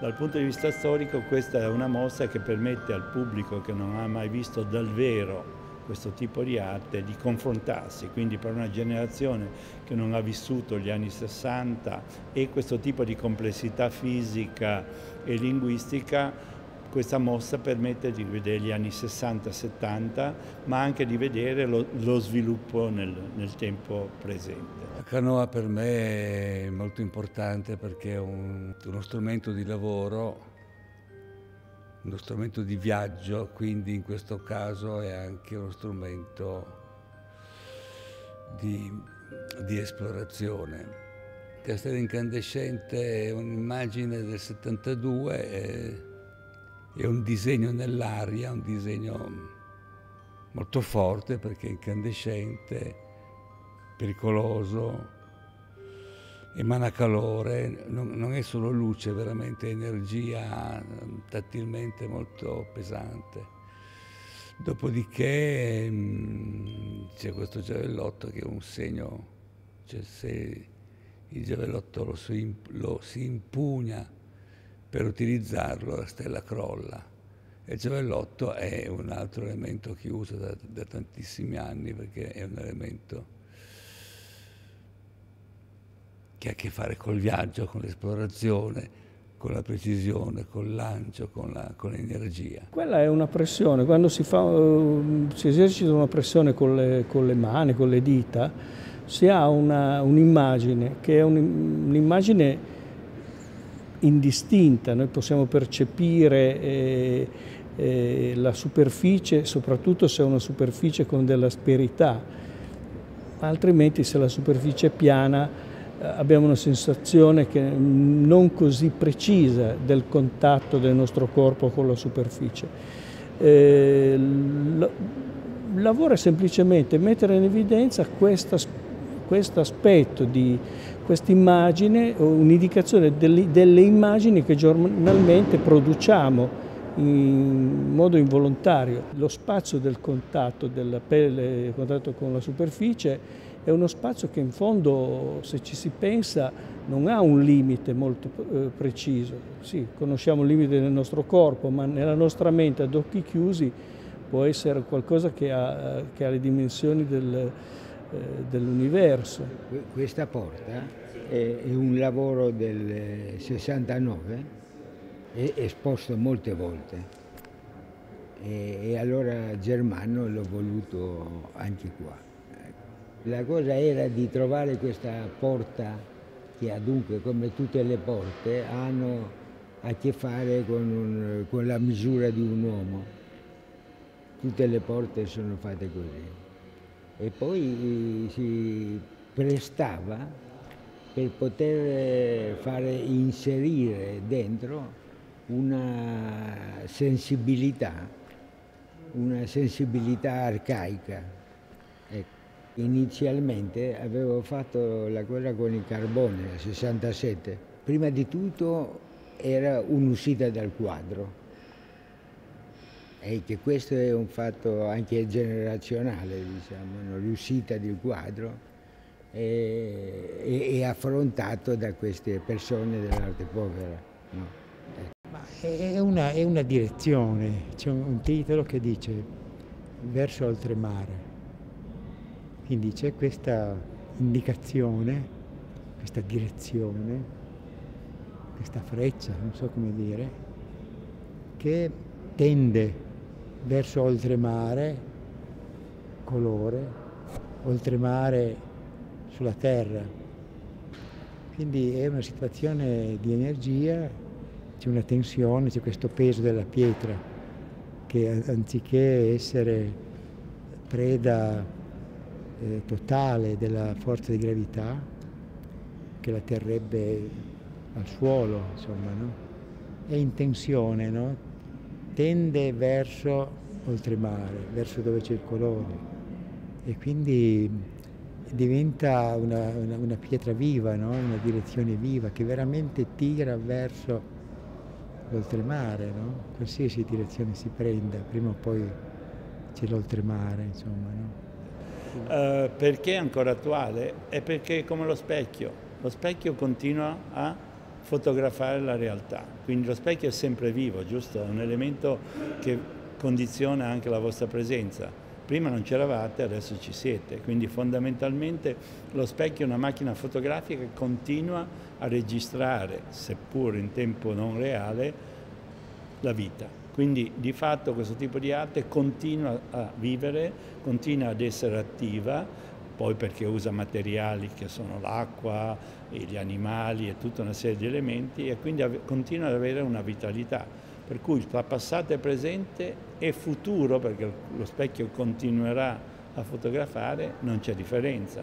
Dal punto di vista storico questa è una mostra che permette al pubblico che non ha mai visto dal vero questo tipo di arte di confrontarsi, quindi per una generazione che non ha vissuto gli anni 60 e questo tipo di complessità fisica e linguistica, questa mostra permette di vedere gli anni 60-70, ma anche di vedere lo, lo sviluppo nel, nel tempo presente. La canoa per me è molto importante perché è un, uno strumento di lavoro, uno strumento di viaggio, quindi in questo caso è anche uno strumento di, di esplorazione. Castello Incandescente è un'immagine del 72, è, è un disegno nell'aria, un disegno molto forte perché incandescente pericoloso, emana calore, non, non è solo luce, è veramente energia tattilmente molto pesante. Dopodiché mm, c'è questo giavellotto che è un segno, cioè se il giavellotto lo si, lo si impugna per utilizzarlo la stella crolla. E il giavellotto è un altro elemento che uso da, da tantissimi anni perché è un elemento che ha a che fare col viaggio, con l'esplorazione, con la precisione, col lancio, con, la, con l'energia. Quella è una pressione, quando si, fa, uh, si esercita una pressione con le, con le, mani, con le dita, si ha una, un'immagine che è un'immagine indistinta, noi possiamo percepire eh, eh, la superficie, soprattutto se è una superficie con dell'asperità, altrimenti se la superficie è piana eh, abbiamo una sensazione che non così precisa del contatto del nostro corpo con la superficie. Eh, il lavoro è semplicemente mettere in evidenza questo aspetto di questa immagine, un'indicazione delle, immagini che giornalmente produciamo in modo involontario. Lo spazio del contatto della pelle, il contatto con la superficie è uno spazio che in fondo, se ci si pensa, non ha un limite molto eh, preciso. Sì, conosciamo il limite del nostro corpo, ma nella nostra mente ad occhi chiusi può essere qualcosa che ha, che ha le dimensioni del, eh, dell'universo. Questa porta è, un lavoro del 69, è esposto molte volte e, allora Germano l'ho voluto anche qua. La cosa era di trovare questa porta che ha dunque, come tutte le porte, hanno a che fare con, un, con la misura di un uomo. Tutte le porte sono fatte così. E poi si prestava per poter fare inserire dentro una sensibilità, una sensibilità arcaica. Ecco. Inizialmente avevo fatto la cosa con il carbone nel 67. Prima di tutto era un'uscita dal quadro e che questo è un fatto anche generazionale, diciamo, l'uscita del quadro è, è, affrontato da queste persone dell'arte povera. No? Ecco. È, una, è una direzione, c'è un titolo che dice verso oltremare quindi c'è questa indicazione, questa direzione, questa freccia, non so come dire, che tende verso oltremare, colore, oltremare sulla terra. Quindi è una situazione di energia, c'è una tensione, c'è questo peso della pietra che anziché essere preda eh, totale della forza di gravità che la terrebbe al suolo, insomma, no? è in tensione, no? Tende verso oltremare, verso dove c'è il colore e quindi diventa una, una, una pietra viva, no? una direzione viva che veramente tira verso l'oltremare, no? qualsiasi direzione si prenda, prima o poi c'è l'oltremare, insomma. No? Uh, perché è ancora attuale? È perché è come lo specchio, lo specchio continua a fotografare la realtà. Quindi lo specchio è sempre vivo, giusto? È un elemento che condiziona anche la vostra presenza. Prima non c'eravate, adesso ci siete, quindi fondamentalmente lo specchio è una macchina fotografica che continua a registrare, seppur in tempo non reale, la vita. Quindi di fatto questo tipo di arte continua a vivere, continua ad essere attiva, poi perché usa materiali che sono l'acqua, gli animali e tutta una serie di elementi e quindi continua ad avere una vitalità. Per cui tra passato e presente e futuro, perché lo specchio continuerà a fotografare, non c'è differenza.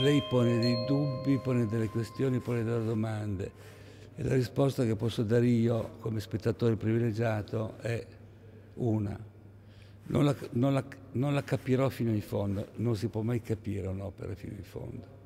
Lei pone dei dubbi, pone delle questioni, pone delle domande. E la risposta che posso dare io come spettatore privilegiato è una. Non la, non la, non la capirò fino in fondo, non si può mai capire un'opera fino in fondo